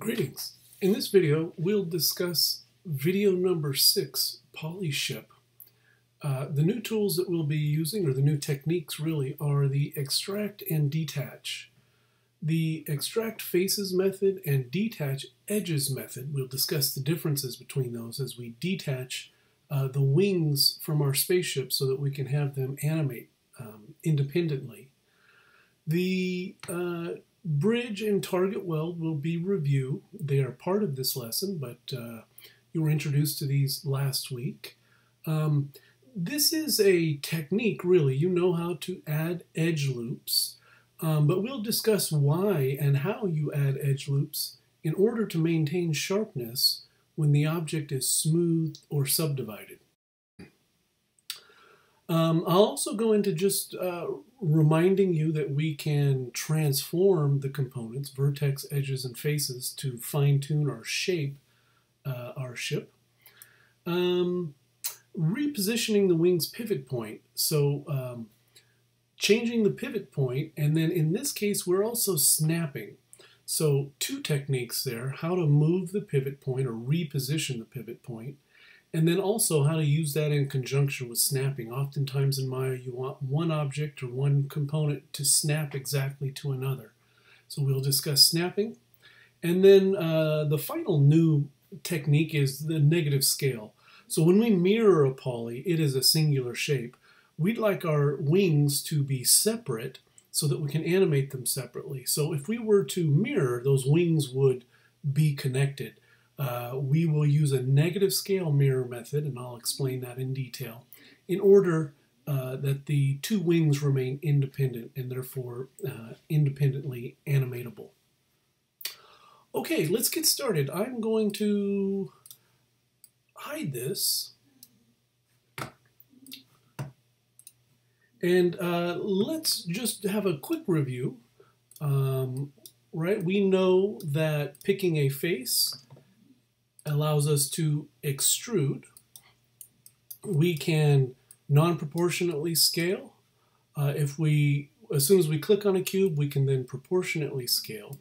Greetings. In this video, we'll discuss video number six, PolyShip. Uh, the new tools that we'll be using, or the new techniques really, are the extract and detach. The extract faces method and detach edges method, we'll discuss the differences between those as we detach uh, the wings from our spaceship so that we can have them animate um, independently. The uh, Bridge and target weld will be review. They are part of this lesson, but uh, you were introduced to these last week. Um, this is a technique, really. You know how to add edge loops, um, but we'll discuss why and how you add edge loops in order to maintain sharpness when the object is smooth or subdivided. Um, I'll also go into just uh, reminding you that we can transform the components, vertex, edges, and faces, to fine tune or shape uh, our ship. Um, repositioning the wing's pivot point. So um, changing the pivot point, and then in this case, we're also snapping. So two techniques there, how to move the pivot point or reposition the pivot point, and then also how to use that in conjunction with snapping. Oftentimes in Maya, you want one object or one component to snap exactly to another. So we'll discuss snapping. And then uh, the final new technique is the negative scale. So when we mirror a poly, it is a singular shape. We'd like our wings to be separate so that we can animate them separately. So if we were to mirror, those wings would be connected. Uh, we will use a negative scale mirror method, and I'll explain that in detail, in order uh, that the two wings remain independent and therefore uh, independently animatable. Okay, let's get started. I'm going to hide this. And uh, let's just have a quick review. Um, right, we know that picking a face allows us to extrude. We can non-proportionately scale. Uh, if we, as soon as we click on a cube, we can then proportionately scale.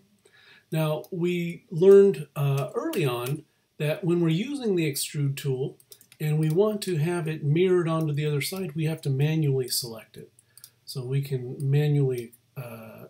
Now, we learned uh, early on that when we're using the extrude tool and we want to have it mirrored onto the other side, we have to manually select it. So we can manually uh,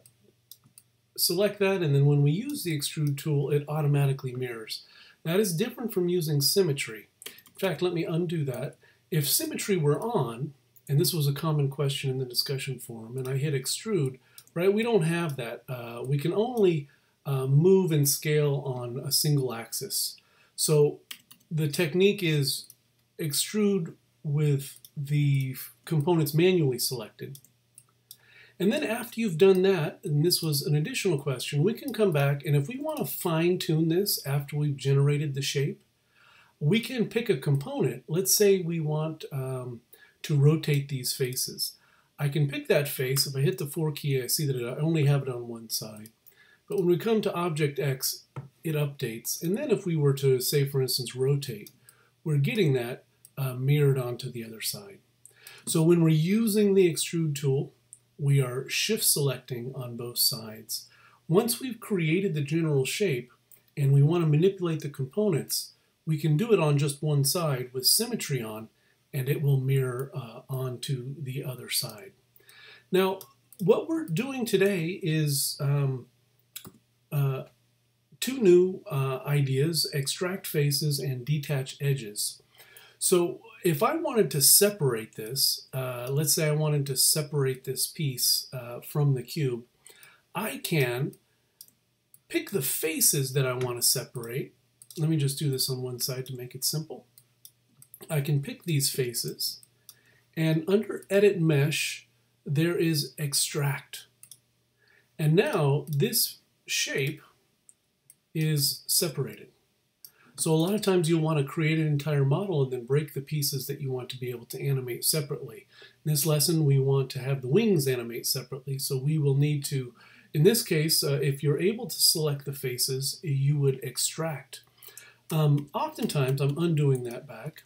select that, and then when we use the extrude tool, it automatically mirrors. That is different from using symmetry. In fact, let me undo that. If symmetry were on, and this was a common question in the discussion forum, and I hit extrude, right, we don't have that. Uh, we can only uh, move and scale on a single axis. So the technique is extrude with the components manually selected. And then after you've done that, and this was an additional question, we can come back and if we want to fine tune this after we've generated the shape, we can pick a component. Let's say we want um, to rotate these faces. I can pick that face. If I hit the 4 key, I see that I only have it on one side. But when we come to Object X, it updates. And then if we were to, say, for instance, rotate, we're getting that uh, mirrored onto the other side. So when we're using the Extrude tool, we are shift selecting on both sides. Once we've created the general shape and we want to manipulate the components, we can do it on just one side with symmetry on and it will mirror uh, onto the other side. Now, what we're doing today is um, uh, two new uh, ideas, extract faces and detach edges. So if I wanted to separate this, uh, let's say I wanted to separate this piece uh, from the cube, I can pick the faces that I want to separate. Let me just do this on one side to make it simple. I can pick these faces, and under Edit Mesh, there is Extract. And now this shape is separated. So a lot of times you'll want to create an entire model and then break the pieces that you want to be able to animate separately. In this lesson, we want to have the wings animate separately, so we will need to, in this case, uh, if you're able to select the faces, you would extract. Um, oftentimes, I'm undoing that back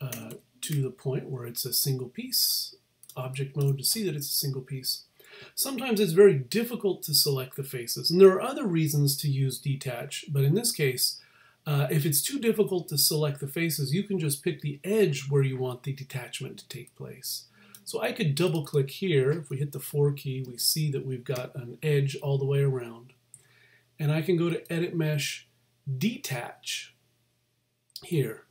uh, to the point where it's a single piece, object mode to see that it's a single piece. Sometimes it's very difficult to select the faces, and there are other reasons to use detach, but in this case, uh, if it's too difficult to select the faces, you can just pick the edge where you want the detachment to take place. So I could double click here. If we hit the 4 key, we see that we've got an edge all the way around. And I can go to Edit Mesh, Detach here.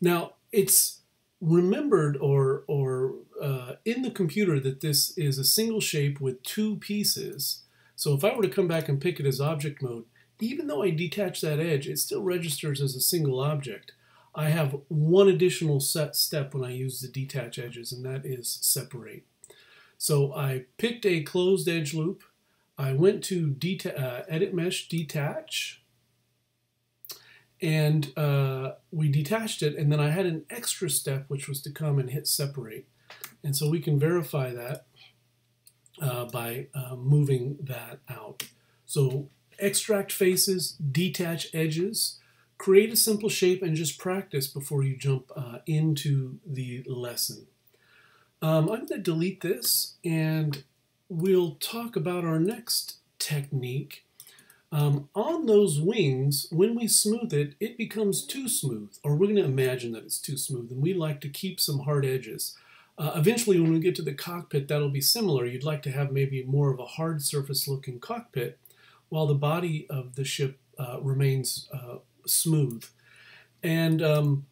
Now, it's remembered or, or uh, in the computer that this is a single shape with two pieces. So if I were to come back and pick it as object mode, even though I detach that edge, it still registers as a single object. I have one additional set step when I use the detach edges, and that is separate. So I picked a closed edge loop. I went to uh, Edit Mesh Detach, and uh, we detached it, and then I had an extra step, which was to come and hit Separate. And so we can verify that uh, by uh, moving that out. So extract faces, detach edges, create a simple shape, and just practice before you jump uh, into the lesson. Um, I'm going to delete this and we'll talk about our next technique. Um, on those wings, when we smooth it, it becomes too smooth, or we're going to imagine that it's too smooth, and we like to keep some hard edges. Uh, eventually, when we get to the cockpit, that'll be similar. You'd like to have maybe more of a hard surface looking cockpit, while the body of the ship uh, remains uh, smooth. And um,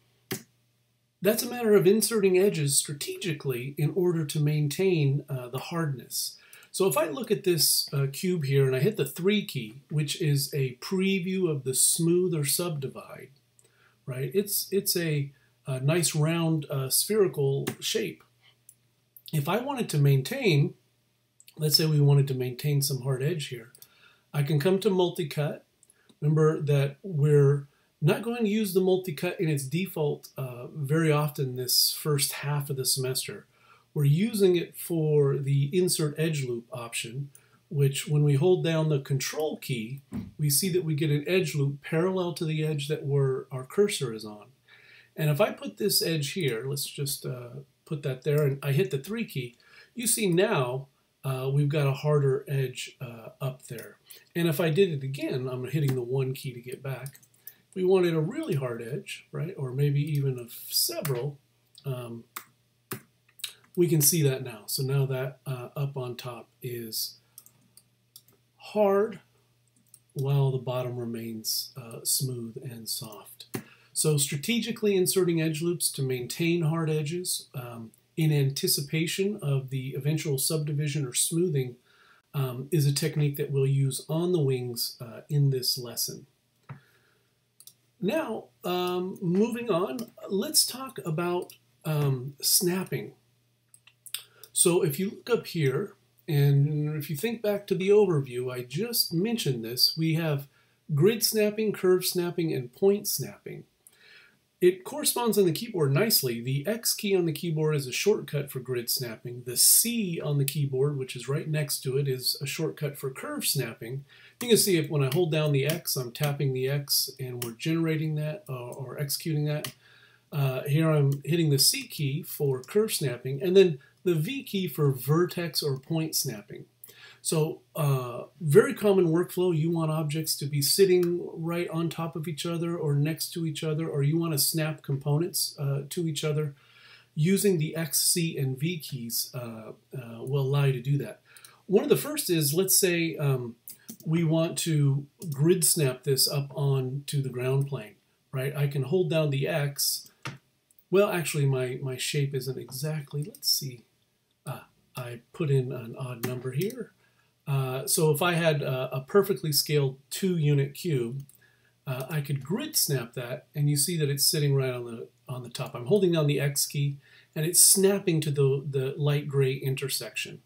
that's a matter of inserting edges strategically in order to maintain uh, the hardness. So if I look at this uh, cube here and I hit the 3 key, which is a preview of the smooth or subdivide, right? It's, it's a, a nice round uh, spherical shape. If I wanted to maintain, let's say we wanted to maintain some hard edge here, I can come to multi-cut. Remember that we're not going to use the multi-cut in its default uh, very often this first half of the semester. We're using it for the insert edge loop option, which when we hold down the control key, we see that we get an edge loop parallel to the edge that we're, our cursor is on. And if I put this edge here, let's just uh, put that there, and I hit the 3 key, you see now uh, we've got a harder edge uh, up there. And if I did it again, I'm hitting the one key to get back. We wanted a really hard edge, right, or maybe even of several, um, we can see that now. So now that uh, up on top is hard while the bottom remains uh, smooth and soft. So strategically inserting edge loops to maintain hard edges, um, in anticipation of the eventual subdivision or smoothing um, is a technique that we'll use on the wings uh, in this lesson. Now, um, moving on, let's talk about um, snapping. So if you look up here, and if you think back to the overview, I just mentioned this, we have grid snapping, curve snapping, and point snapping. It corresponds on the keyboard nicely. The X key on the keyboard is a shortcut for grid snapping. The C on the keyboard, which is right next to it, is a shortcut for curve snapping. You can see if when I hold down the X, I'm tapping the X and we're generating that uh, or executing that. Uh, here I'm hitting the C key for curve snapping and then the V key for vertex or point snapping. So uh, very common workflow, you want objects to be sitting right on top of each other or next to each other, or you want to snap components uh, to each other. Using the X, C, and V keys uh, uh will allow you to do that. One of the first is, let's say um, we want to grid snap this up on to the ground plane, right? I can hold down the X. Well, actually, my, my shape isn't exactly, let's see. Ah, I put in an odd number here. Uh, so if I had a, a perfectly scaled two unit cube, uh, I could grid snap that and you see that it's sitting right on the on the top. I'm holding down the X key and it's snapping to the, the light gray intersection.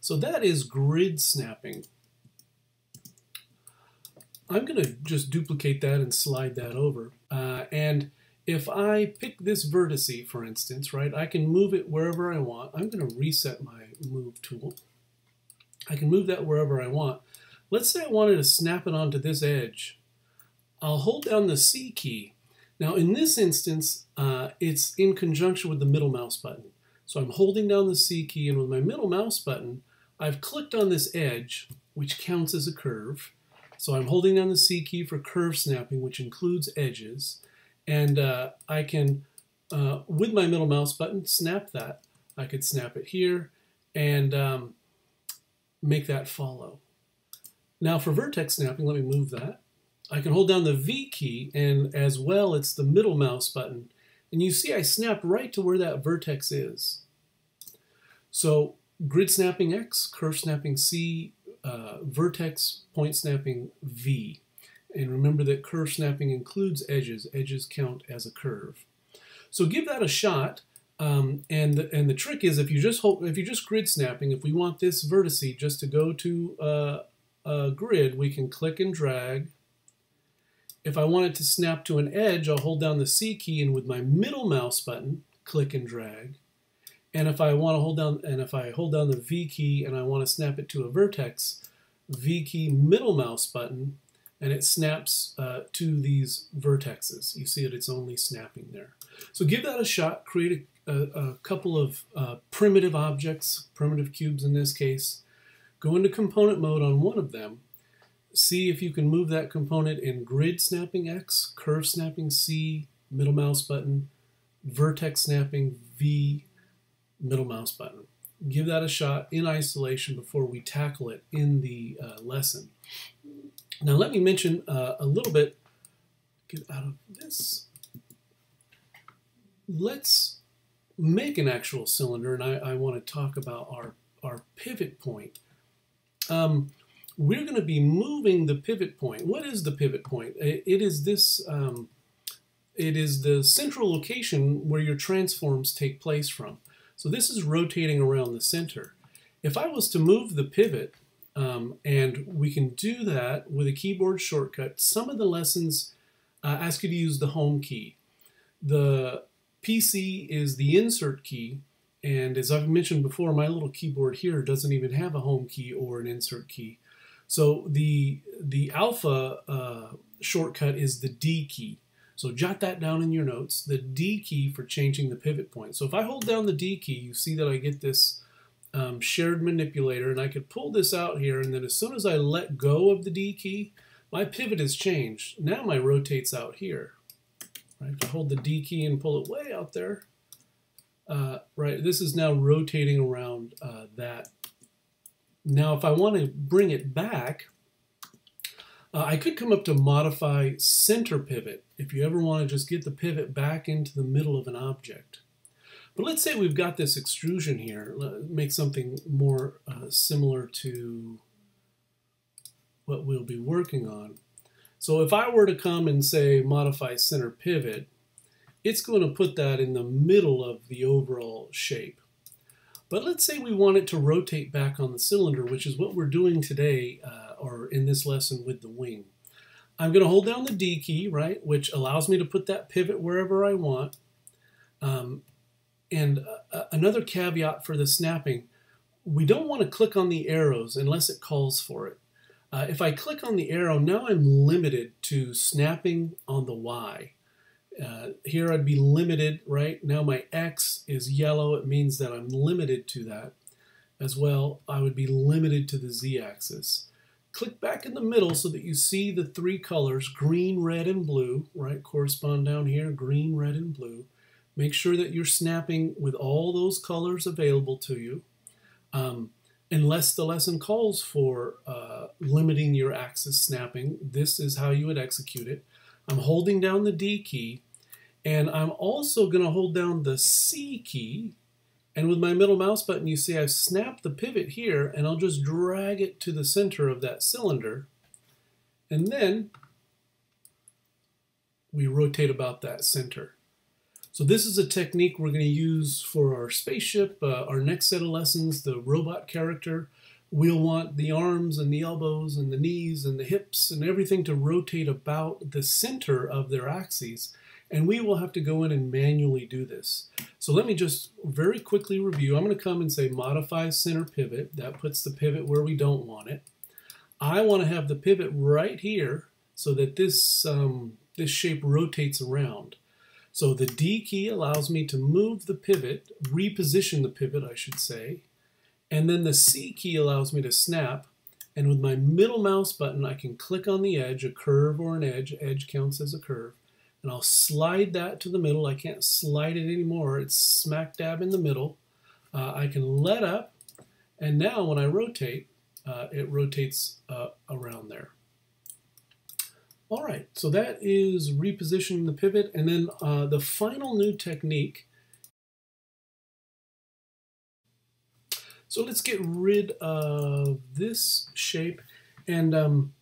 So that is grid snapping. I'm going to just duplicate that and slide that over. Uh, and if I pick this vertice, for instance, right, I can move it wherever I want. I'm going to reset my move tool. I can move that wherever I want. Let's say I wanted to snap it onto this edge. I'll hold down the C key. Now in this instance, uh, it's in conjunction with the middle mouse button. So I'm holding down the C key and with my middle mouse button, I've clicked on this edge, which counts as a curve. So I'm holding down the C key for curve snapping, which includes edges. And uh, I can, uh, with my middle mouse button, snap that. I could snap it here and um, make that follow. Now for vertex snapping, let me move that. I can hold down the V key and as well it's the middle mouse button. And you see I snap right to where that vertex is. So grid snapping X, curve snapping C, uh, vertex point snapping V. And remember that curve snapping includes edges. Edges count as a curve. So give that a shot. Um, and the, and the trick is if you just hold, if you just grid snapping, if we want this vertice just to go to uh, a grid, we can click and drag. If I want it to snap to an edge, I'll hold down the C key and with my middle mouse button, click and drag. And if I want to hold down, and if I hold down the V key and I want to snap it to a vertex, V key middle mouse button, and it snaps uh, to these vertexes. You see that it's only snapping there. So give that a shot. Create a, a, a couple of uh, primitive objects, primitive cubes in this case. Go into component mode on one of them. See if you can move that component in grid snapping X, curve snapping C, middle mouse button, vertex snapping V, middle mouse button. Give that a shot in isolation before we tackle it in the uh, lesson. Now let me mention uh, a little bit, get out of this. Let's make an actual cylinder and I, I want to talk about our, our pivot point. Um, we're going to be moving the pivot point. What is the pivot point? It, it is this, um, it is the central location where your transforms take place from. So this is rotating around the center. If I was to move the pivot, um, and we can do that with a keyboard shortcut. Some of the lessons uh, ask you to use the home key. The PC is the insert key, and as I've mentioned before, my little keyboard here doesn't even have a home key or an insert key. So the, the alpha uh, shortcut is the D key. So jot that down in your notes, the D key for changing the pivot point. So if I hold down the D key, you see that I get this um, shared manipulator, and I could pull this out here, and then as soon as I let go of the D key, my pivot has changed. Now my rotate's out here. Right, to hold the D key and pull it way out there. Uh, right, this is now rotating around uh, that. Now if I want to bring it back, uh, I could come up to modify center pivot if you ever want to just get the pivot back into the middle of an object. But let's say we've got this extrusion here, Let, make something more uh, similar to what we'll be working on. So if I were to come and say modify center pivot, it's going to put that in the middle of the overall shape. But let's say we want it to rotate back on the cylinder, which is what we're doing today uh, or in this lesson with the wing. I'm going to hold down the D key, right, which allows me to put that pivot wherever I want. Um, and uh, uh, another caveat for the snapping, we don't want to click on the arrows unless it calls for it. Uh, if I click on the arrow, now I'm limited to snapping on the Y. Uh, here I'd be limited, right? Now my X is yellow. It means that I'm limited to that. As well, I would be limited to the Z axis. Click back in the middle so that you see the three colors, green, red, and blue, right? Correspond down here, green, red, and blue. Make sure that you're snapping with all those colors available to you. Um, unless the lesson calls for uh, limiting your axis snapping, this is how you would execute it. I'm holding down the D key, and I'm also going to hold down the C key. And with my middle mouse button, you see I've snapped the pivot here, and I'll just drag it to the center of that cylinder. And then we rotate about that center. So this is a technique we're going to use for our spaceship, uh, our next set of lessons, the robot character. We'll want the arms and the elbows and the knees and the hips and everything to rotate about the center of their axes. And we will have to go in and manually do this. So let me just very quickly review. I'm going to come and say modify center pivot. That puts the pivot where we don't want it. I want to have the pivot right here so that this, um, this shape rotates around. So the D key allows me to move the pivot, reposition the pivot, I should say, And then the C key allows me to snap. And with my middle mouse button, I can click on the edge, a curve or an edge. Edge counts as a curve. And I'll slide that to the middle. I can't slide it anymore. It's smack dab in the middle. Uh, I can let up. And now when I rotate, uh, it rotates uh, around there. All right, so that is repositioning the pivot. And then uh, the final new technique. So let's get rid of this shape and um,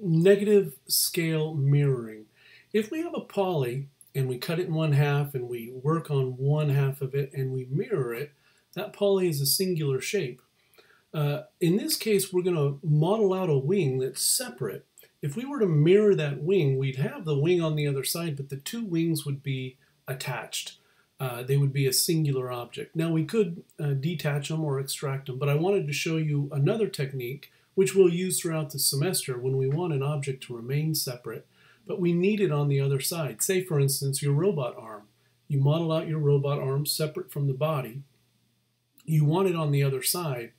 negative scale mirroring. If we have a poly and we cut it in one half and we work on one half of it and we mirror it, that poly is a singular shape. Uh, in this case, we're going to model out a wing that's separate if we were to mirror that wing, we'd have the wing on the other side, but the two wings would be attached. Uh, they would be a singular object. Now we could uh, detach them or extract them, but I wanted to show you another technique which we'll use throughout the semester when we want an object to remain separate, but we need it on the other side. Say, for instance, your robot arm. You model out your robot arm separate from the body. You want it on the other side,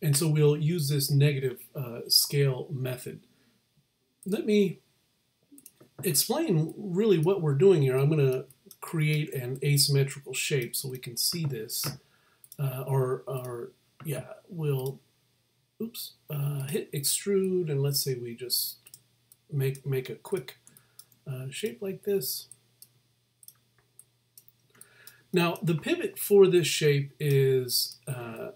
and so we'll use this negative uh, scale method let me explain really what we're doing here. I'm going to create an asymmetrical shape so we can see this. Uh, or, or, yeah, we'll, oops, uh, hit extrude, and let's say we just make, make a quick uh, shape like this. Now, the pivot for this shape is uh,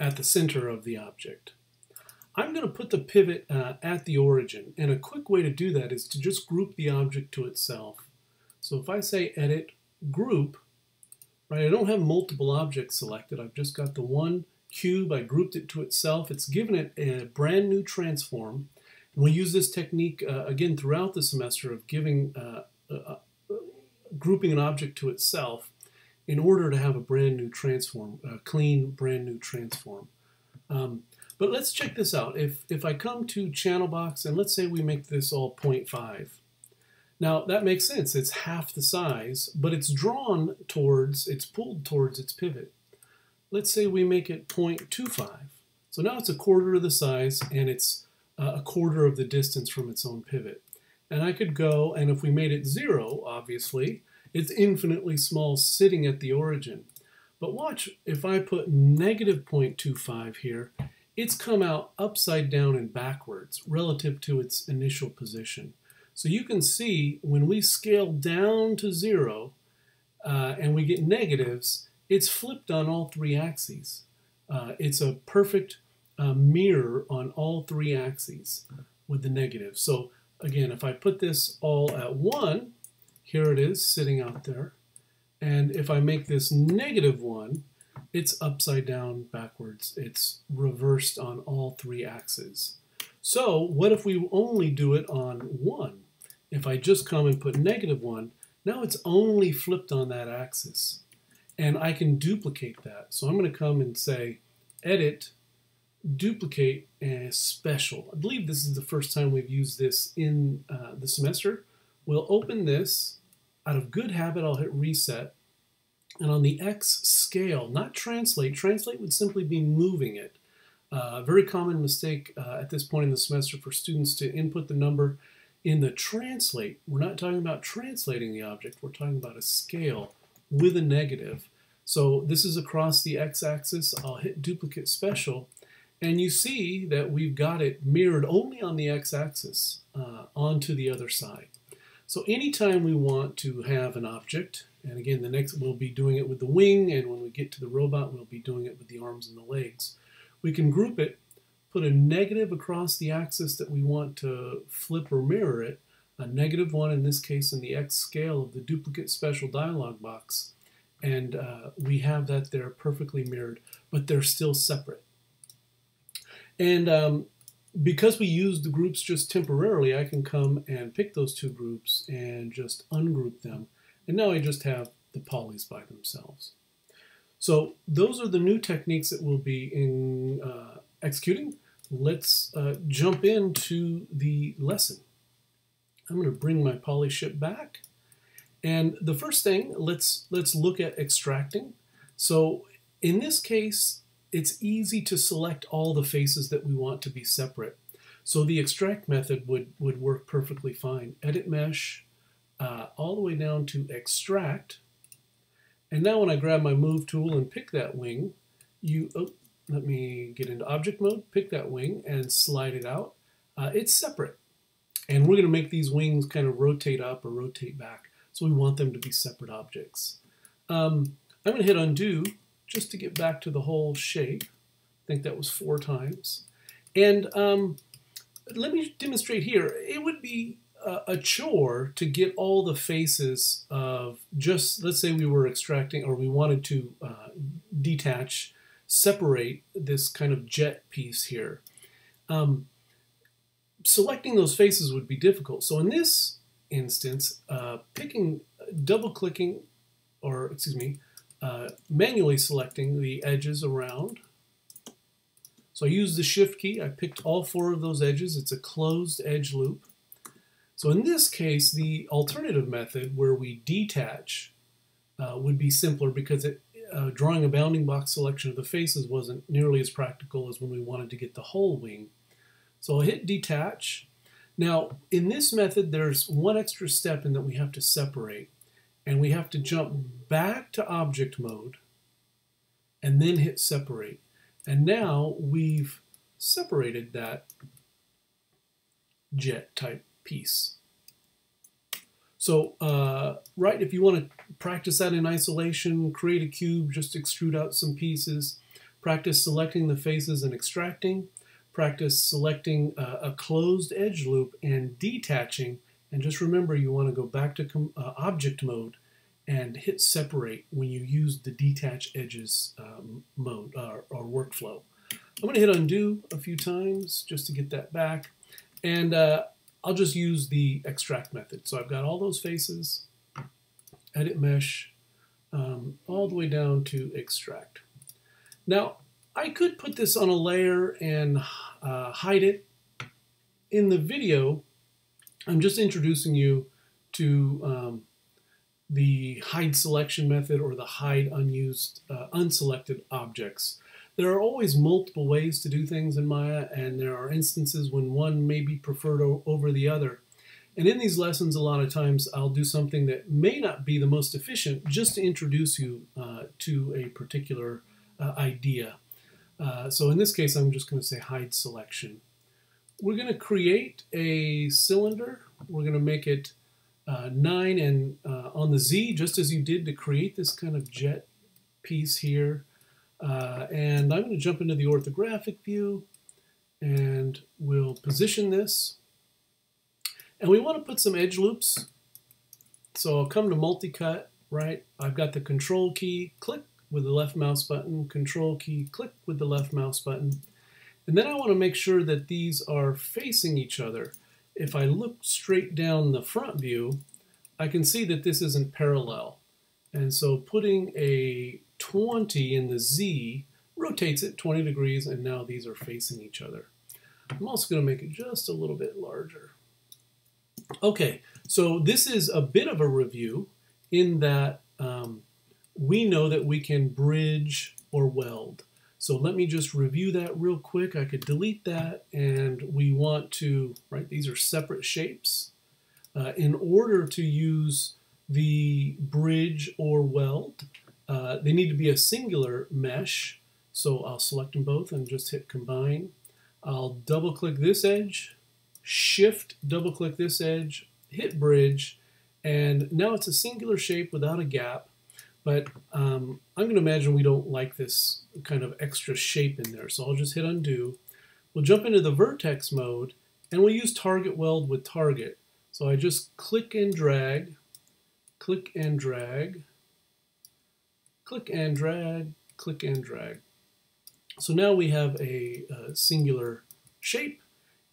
at the center of the object. I'm going to put the pivot uh, at the origin, and a quick way to do that is to just group the object to itself. So if I say edit, group, right, I don't have multiple objects selected, I've just got the one cube, I grouped it to itself, it's given it a brand new transform, and we use this technique uh, again throughout the semester of giving, uh, uh, uh, grouping an object to itself in order to have a brand new transform, a clean brand new transform. Um, but let's check this out. If, if I come to channel box and let's say we make this all 0.5. Now that makes sense. It's half the size, but it's drawn towards, it's pulled towards its pivot. Let's say we make it 0.25. So now it's a quarter of the size and it's uh, a quarter of the distance from its own pivot. And I could go, and if we made it zero, obviously, it's infinitely small sitting at the origin. But watch, if I put negative 0.25 here, it's come out upside down and backwards relative to its initial position. So you can see when we scale down to zero uh, and we get negatives, it's flipped on all three axes. Uh, it's a perfect uh, mirror on all three axes with the negative. So again, if I put this all at one, here it is sitting out there. And if I make this negative one, it's upside down backwards. It's reversed on all three axes. So what if we only do it on one? If I just come and put negative one, now it's only flipped on that axis. And I can duplicate that. So I'm going to come and say edit, duplicate, and special. I believe this is the first time we've used this in uh, the semester. We'll open this. Out of good habit, I'll hit reset. And on the X scale, not translate, translate would simply be moving it. Uh, very common mistake uh, at this point in the semester for students to input the number in the translate. We're not talking about translating the object, we're talking about a scale with a negative. So this is across the x-axis. I'll hit duplicate special, and you see that we've got it mirrored only on the x-axis uh, onto the other side. So anytime we want to have an object and again, the next we'll be doing it with the wing, and when we get to the robot, we'll be doing it with the arms and the legs. We can group it, put a negative across the axis that we want to flip or mirror it, a negative one in this case in the X scale of the duplicate special dialog box, and uh, we have that there perfectly mirrored, but they're still separate. And um, because we use the groups just temporarily, I can come and pick those two groups and just ungroup them and now I just have the polys by themselves. So those are the new techniques that we'll be in uh, executing. Let's uh, jump into the lesson. I'm going to bring my poly ship back. And the first thing, let's, let's look at extracting. So in this case, it's easy to select all the faces that we want to be separate. So the extract method would, would work perfectly fine. Edit mesh, uh, all the way down to extract. And now when I grab my move tool and pick that wing, you, oh, let me get into object mode, pick that wing and slide it out. Uh, it's separate. And we're going to make these wings kind of rotate up or rotate back. So we want them to be separate objects. Um, I'm going to hit undo just to get back to the whole shape. I think that was four times. And um, let me demonstrate here. It would be a, chore to get all the faces of just, let's say we were extracting or we wanted to uh, detach, separate this kind of jet piece here. Um, selecting those faces would be difficult. So in this instance, uh, picking, double clicking, or excuse me, uh, manually selecting the edges around. So I used the shift key. I picked all four of those edges. It's a closed edge loop. So in this case, the alternative method where we detach uh, would be simpler because it, uh, drawing a bounding box selection of the faces wasn't nearly as practical as when we wanted to get the whole wing. So I'll hit detach. Now, in this method, there's one extra step in that we have to separate and we have to jump back to object mode and then hit separate. And now we've separated that jet type piece. So, uh, right, if you want to practice that in isolation, create a cube, just extrude out some pieces, practice selecting the faces and extracting, practice selecting uh, a closed edge loop and detaching and just remember you want to go back to uh, object mode and hit separate when you use the detach edges um, mode uh, or workflow. I'm going to hit undo a few times just to get that back. And uh, I'll just use the extract method. So I've got all those faces, edit mesh, um, all the way down to extract. Now, I could put this on a layer and uh, hide it. In the video, I'm just introducing you to um, the hide selection method or the hide unused, uh, unselected objects. There are always multiple ways to do things in Maya, and there are instances when one may be preferred over the other. And in these lessons, a lot of times I'll do something that may not be the most efficient just to introduce you uh, to a particular uh, idea. Uh, so in this case, I'm just going to say hide selection we're going to create a cylinder. We're going to make it uh, 9 and uh, on the Z, just as you did to create this kind of jet piece here. Uh, and I'm going to jump into the orthographic view and we'll position this. And we want to put some edge loops. So I'll come to multi-cut, right? I've got the control key, click with the left mouse button, control key, click with the left mouse button. And then I want to make sure that these are facing each other. If I look straight down the front view, I can see that this isn't parallel. And so putting a 20 in the Z rotates it 20 degrees, and now these are facing each other. I'm also going to make it just a little bit larger. Okay, so this is a bit of a review in that um, we know that we can bridge or weld. So let me just review that real quick. I could delete that and we want to, right, these are separate shapes. Uh, in order to use the bridge or weld, uh, they need to be a singular mesh. So I'll select them both and just hit combine. I'll double click this edge, shift double click this edge, hit bridge, and now it's a singular shape without a gap. But um, I'm going to imagine we don't like this kind of extra shape in there. So I'll just hit undo. We'll jump into the vertex mode and we'll use target weld with target. So I just click and drag, click and drag, click and drag, click and drag. So now we have a, a singular shape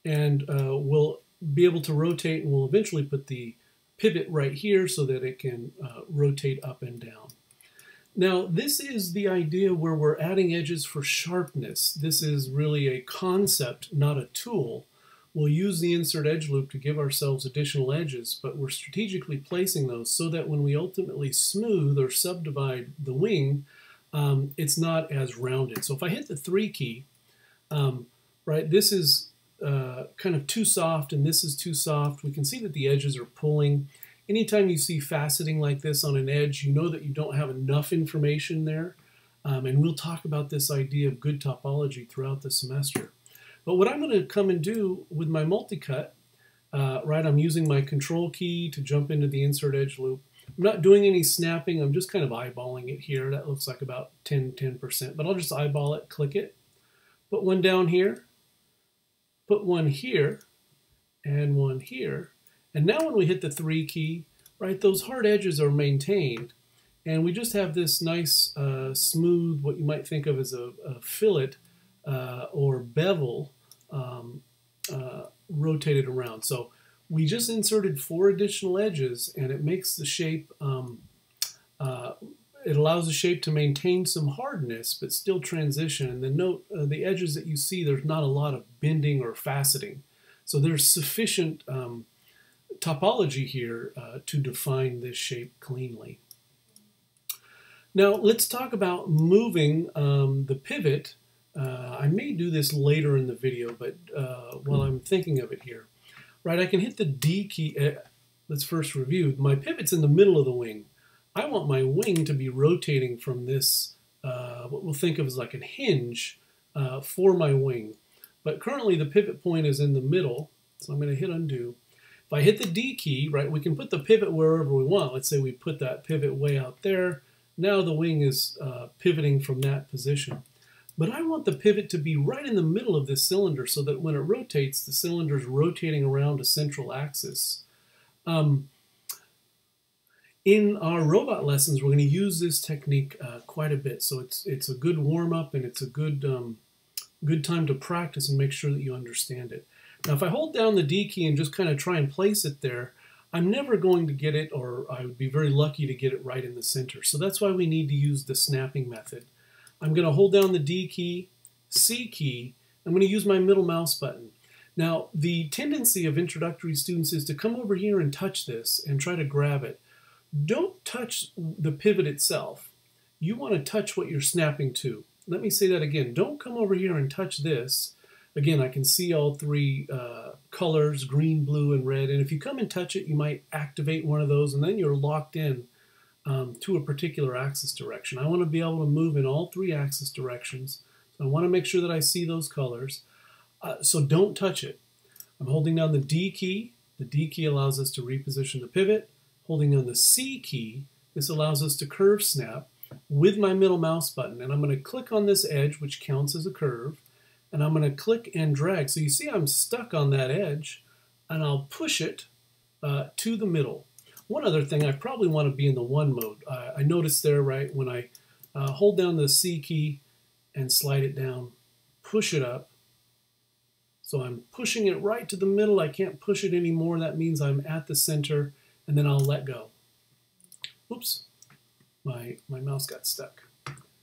and uh, we'll be able to rotate and we'll eventually put the pivot right here so that it can uh, rotate up and down. Now, this is the idea where we're adding edges for sharpness. This is really a concept, not a tool. We'll use the insert edge loop to give ourselves additional edges, but we're strategically placing those so that when we ultimately smooth or subdivide the wing, um, it's not as rounded. So if I hit the 3 key, um, right, this is uh, kind of too soft and this is too soft. We can see that the edges are pulling. Anytime you see faceting like this on an edge, you know that you don't have enough information there. Um, and we'll talk about this idea of good topology throughout the semester. But what I'm going to come and do with my multi-cut, uh, right, I'm using my control key to jump into the insert edge loop. I'm not doing any snapping, I'm just kind of eyeballing it here. That looks like about 10, 10%, but I'll just eyeball it, click it, put one down here, put one here, and one here. And now when we hit the three key, right, those hard edges are maintained. And we just have this nice, uh, smooth, what you might think of as a, a fillet uh, or bevel um, uh, rotated around. So we just inserted four additional edges and it makes the shape, um, uh, it allows the shape to maintain some hardness but still transition. And then note uh, the edges that you see, there's not a lot of bending or faceting. So there's sufficient um, topology here uh, to define this shape cleanly. Now let's talk about moving um, the pivot uh, I may do this later in the video, but uh, while I'm thinking of it here, right, I can hit the D key. Uh, let's first review. My pivot's in the middle of the wing. I want my wing to be rotating from this, uh, what we'll think of as like a hinge uh, for my wing. But currently the pivot point is in the middle, so I'm going to hit undo. If I hit the D key, right, we can put the pivot wherever we want. Let's say we put that pivot way out there. Now the wing is uh, pivoting from that position. But I want the pivot to be right in the middle of this cylinder so that when it rotates, the cylinder is rotating around a central axis. Um, in our robot lessons, we're going to use this technique uh, quite a bit. So it's it's a good warm up and it's a good um, good time to practice and make sure that you understand it. Now, if I hold down the D key and just kind of try and place it there, I'm never going to get it, or I would be very lucky to get it right in the center. So that's why we need to use the snapping method. I'm going to hold down the D key, C key. I'm going to use my middle mouse button. Now, the tendency of introductory students is to come over here and touch this and try to grab it. Don't touch the pivot itself. You want to touch what you're snapping to. Let me say that again. Don't come over here and touch this. Again, I can see all three uh, colors, green, blue, and red. And if you come and touch it, you might activate one of those, and then you're locked in um, to a particular axis direction. I want to be able to move in all three axis directions. So I want to make sure that I see those colors. Uh, so don't touch it. I'm holding down the D key. The D key allows us to reposition the pivot. Holding down the C key, this allows us to curve snap with my middle mouse button. And I'm going to click on this edge, which counts as a curve. And I'm going to click and drag. So you see I'm stuck on that edge. And I'll push it uh, to the middle. One other thing, I probably want to be in the one mode. Uh, I noticed there, right, when I uh, hold down the C key and slide it down, push it up. So I'm pushing it right to the middle. I can't push it anymore. That means I'm at the center, and then I'll let go. Oops, my, my mouse got stuck.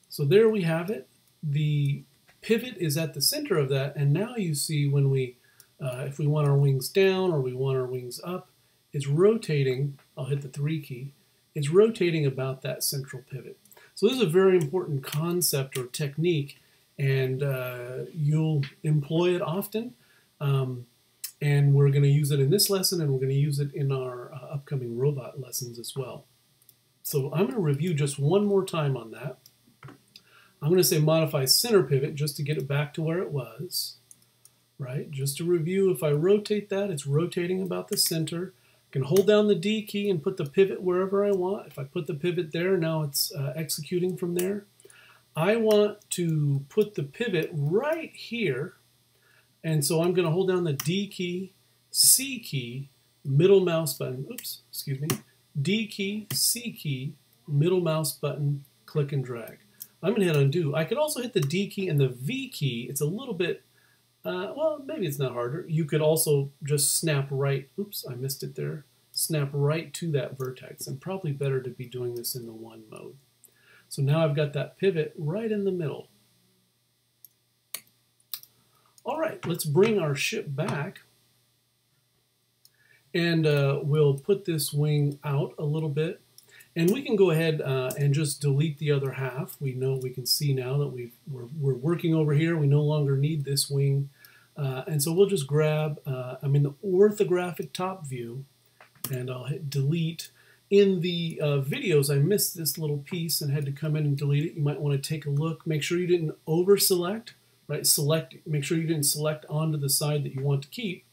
So there we have it. The pivot is at the center of that, and now you see when we, uh, if we want our wings down or we want our wings up, it's rotating, I'll hit the 3 key, it's rotating about that central pivot. So this is a very important concept or technique, and uh, you'll employ it often. Um, and we're going to use it in this lesson, and we're going to use it in our uh, upcoming robot lessons as well. So I'm going to review just one more time on that. I'm going to say modify center pivot just to get it back to where it was, right? Just to review, if I rotate that, it's rotating about the center can hold down the D key and put the pivot wherever I want. If I put the pivot there, now it's uh, executing from there. I want to put the pivot right here. And so I'm going to hold down the D key, C key, middle mouse button, oops, excuse me, D key, C key, middle mouse button, click and drag. I'm going to hit undo. I could also hit the D key and the V key. It's a little bit uh, well, maybe it's not harder. You could also just snap right, oops, I missed it there, snap right to that vertex. And probably better to be doing this in the one mode. So now I've got that pivot right in the middle. All right, let's bring our ship back. And uh, we'll put this wing out a little bit. And we can go ahead uh, and just delete the other half. We know we can see now that we are we're working over here. We no longer need this wing. Uh, and so we'll just grab, uh, I'm in the orthographic top view, and I'll hit delete. In the uh, videos, I missed this little piece and had to come in and delete it. You might want to take a look. Make sure you didn't over-select, right? Select, make sure you didn't select onto the side that you want to keep,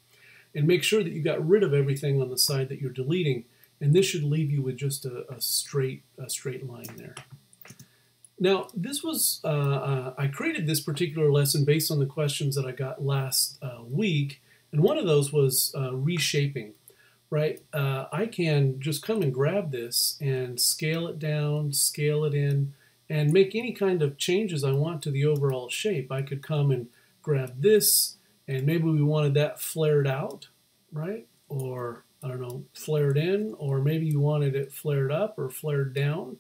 and make sure that you got rid of everything on the side that you're deleting. And this should leave you with just a, a straight, a straight line there. Now, this was, uh, uh, I created this particular lesson based on the questions that I got last uh, week, and one of those was uh, reshaping, right? Uh, I can just come and grab this and scale it down, scale it in, and make any kind of changes I want to the overall shape. I could come and grab this, and maybe we wanted that flared out, right? Or, I don't know, flared in, or maybe you wanted it flared up or flared down.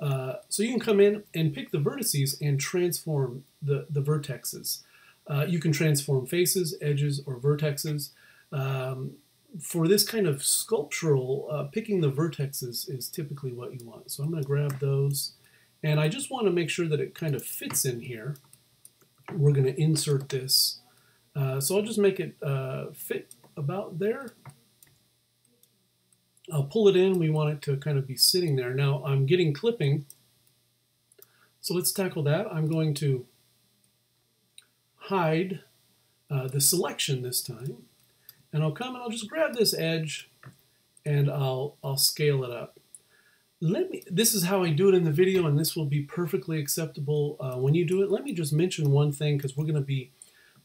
Uh, so you can come in and pick the vertices and transform the, the vertexes. Uh, you can transform faces, edges, or vertexes. Um, for this kind of sculptural, uh, picking the vertexes is typically what you want. So I'm going to grab those. And I just want to make sure that it kind of fits in here. We're going to insert this. Uh, so I'll just make it uh, fit about there. I'll pull it in. We want it to kind of be sitting there. Now I'm getting clipping. So let's tackle that. I'm going to hide uh, the selection this time. And I'll come and I'll just grab this edge and I'll, I'll scale it up. Let me, this is how I do it in the video and this will be perfectly acceptable uh, when you do it. Let me just mention one thing because we're going to be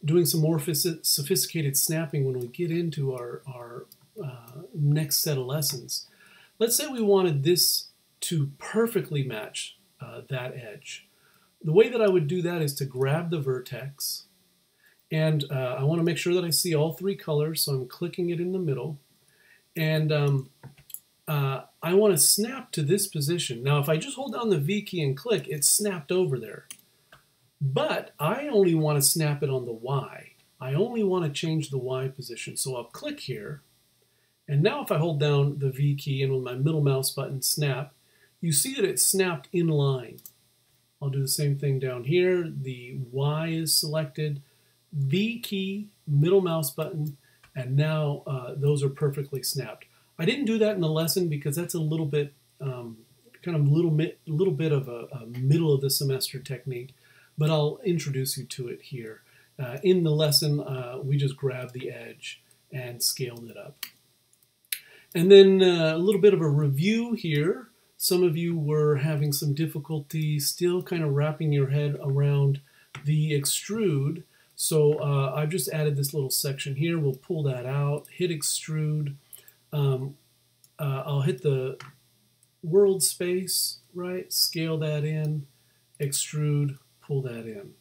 doing some more sophisticated snapping when we get into our, our uh, next set of lessons. Let's say we wanted this to perfectly match uh, that edge. The way that I would do that is to grab the vertex, and uh, I want to make sure that I see all three colors, so I'm clicking it in the middle, and um, uh, I want to snap to this position. Now, if I just hold down the V key and click, it's snapped over there. But I only want to snap it on the Y. I only want to change the Y position. So I'll click here, and now if I hold down the V key and with my middle mouse button snap, you see that it's snapped in line. I'll do the same thing down here. The Y is selected, V key, middle mouse button, and now uh, those are perfectly snapped. I didn't do that in the lesson because that's a little bit, um, kind of little little bit of a, a, middle of the semester technique, but I'll introduce you to it here. Uh, in the lesson, uh, we just grabbed the edge and scaled it up. And then uh, a little bit of a review here. Some of you were having some difficulty still kind of wrapping your head around the extrude. So uh, I've just added this little section here. We'll pull that out, hit extrude. Um, uh, I'll hit the world space, right? Scale that in, extrude, pull that in.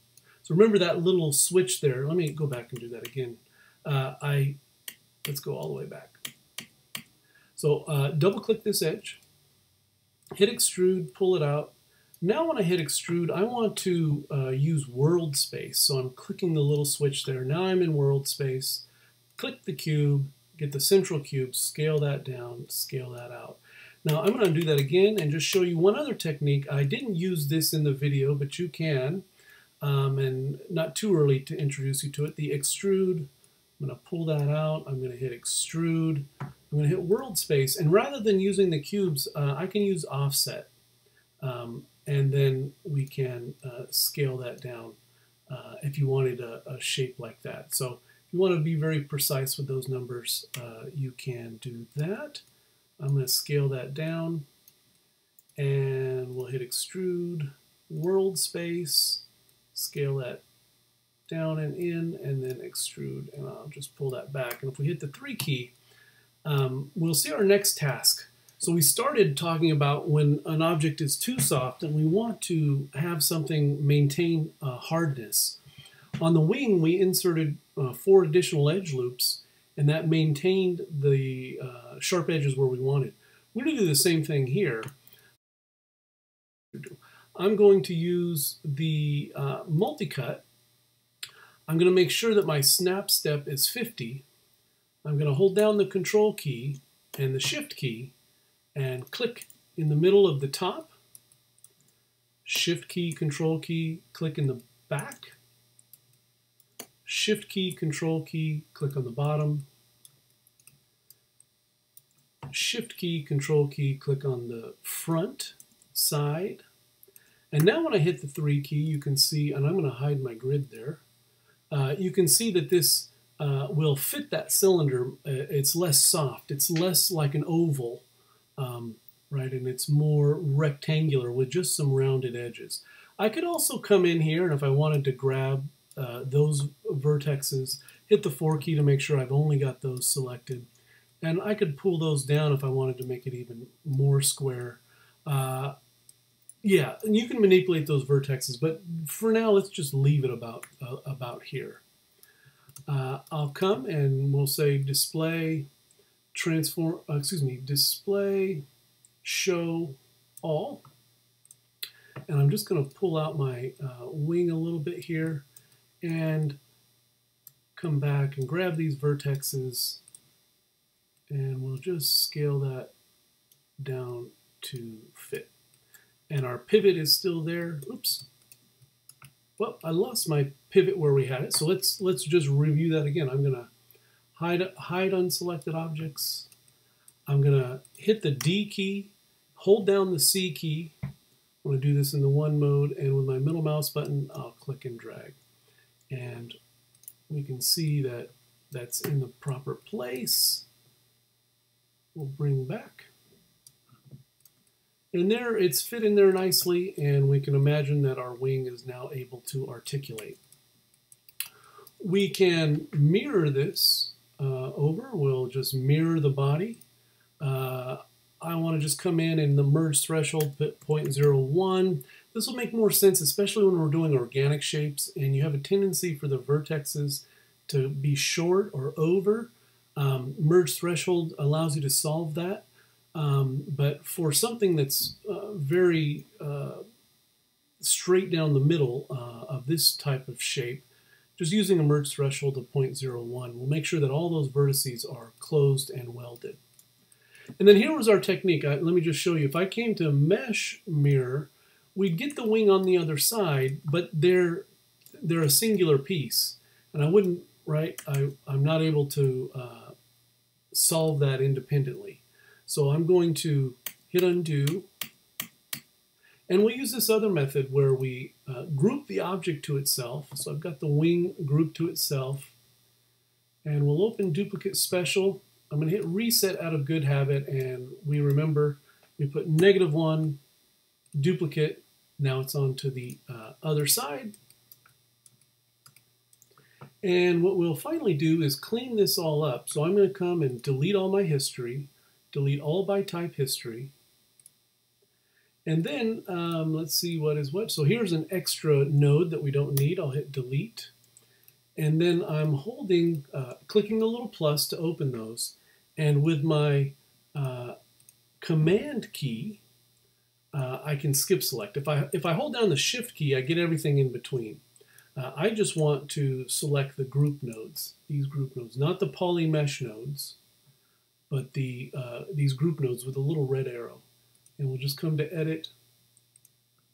So remember that little switch there. Let me go back and do that again. Uh, I Let's go all the way back. So uh, double click this edge, hit extrude, pull it out. Now when I hit extrude, I want to uh, use world space. So I'm clicking the little switch there. Now I'm in world space. Click the cube, get the central cube, scale that down, scale that out. Now I'm going to do that again and just show you one other technique. I didn't use this in the video, but you can. Um, and not too early to introduce you to it. The extrude, I'm going to pull that out. I'm going to hit extrude. I'm going to hit world space, and rather than using the cubes, uh, I can use offset, um, and then we can uh, scale that down uh, if you wanted a, a, shape like that. So if you want to be very precise with those numbers, uh, you can do that. I'm going to scale that down, and we'll hit extrude, world space, scale that down and in, and then extrude, and I'll just pull that back. And if we hit the 3 key, um, we'll see our next task. So we started talking about when an object is too soft and we want to have something maintain uh, hardness. On the wing, we inserted uh, four additional edge loops and that maintained the uh, sharp edges where we wanted. We're going to do the same thing here. I'm going to use the uh, multi-cut. I'm going to make sure that my snap step is 50 I'm going to hold down the control key and the shift key and click in the middle of the top, Shift key, Control key, click in the back, Shift key, Control key, click on the bottom, Shift key, Control key, click on the front side. And now when I hit the 3 key, you can see, and I'm going to hide my grid there, uh, you can see that this uh, will fit that cylinder. Uh, it's less soft. It's less like an oval, um, right? And it's more rectangular with just some rounded edges. I could also come in here, and if I wanted to grab uh, those vertexes, hit the 4 key to make sure I've only got those selected. And I could pull those down if I wanted to make it even more square. Uh, yeah, and you can manipulate those vertexes, but for now, let's just leave it about, uh, about here. Uh, I'll come and we'll say display, transform, uh, excuse me, display, show all. And I'm just going to pull out my wing a little bit here and come back and grab these vertexes and we'll just scale that down to fit. And our pivot is still there. Oops. Well, I lost my pivot where we had it. So let's let's just review that again. I'm gonna hide hide unselected objects. I'm gonna hit the D key, hold down the C key. I'm gonna do this in the one mode, and with my middle mouse button, I'll click and drag. And we can see that that's in the proper place we'll bring back. And there, it's fit in there nicely, and we can imagine that our wing is now able to articulate. We can mirror this uh, over. We'll just mirror the body. Uh, I want to just come in and the merge threshold put 0.01. This will make more sense, especially when we're doing organic shapes and you have a tendency for the vertexes to be short or over. Um, merge threshold allows you to solve that. Um, but for something that's uh, very uh, straight down the middle uh, of this type of shape, just using a merge threshold of 0.01 will make sure that all those vertices are closed and welded. And then here was our technique. I, let me just show you. If I came to mesh mirror, we'd get the wing on the other side, but they're, they're a singular piece. And I wouldn't, right, I, I'm not able to uh, solve that independently. So I'm going to hit undo. And we'll use this other method where we uh, group the object to itself. So I've got the wing grouped to itself. And we'll open duplicate special. I'm going to hit reset out of good habit. And we remember we put negative one, duplicate. Now it's on to the uh, other side. And what we'll finally do is clean this all up. So I'm going to come and delete all my history, delete all by type history. And then um, let's see what is what. So here's an extra node that we don't need. I'll hit delete. And then I'm holding, uh, clicking the little plus to open those. And with my uh, command key, uh, I can skip select. If I, if I hold down the shift key, I get everything in between. Uh, I just want to select the group nodes, these group nodes, not the poly mesh nodes, but the uh, these group nodes with a little red arrow. And we'll just come to edit,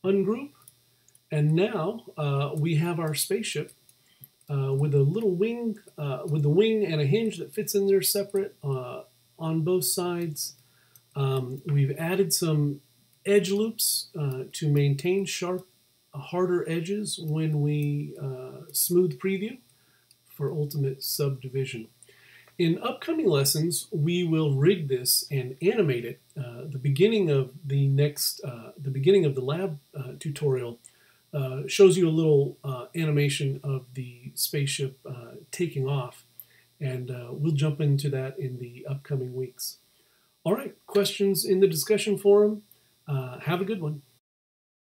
ungroup, and now uh, we have our spaceship uh, with a little wing, uh, with the wing and a hinge that fits in there separate uh, on both sides. Um, we've added some edge loops to maintain sharp harder edges when we uh, smooth preview for ultimate subdivision. In upcoming lessons, we will rig this and animate it. Uh, the beginning of the next, uh, the beginning of the lab uh, tutorial uh, shows you a little uh, animation of the spaceship taking off, and we'll jump into that in the upcoming weeks. All right, questions in the discussion forum. Uh, have a good one.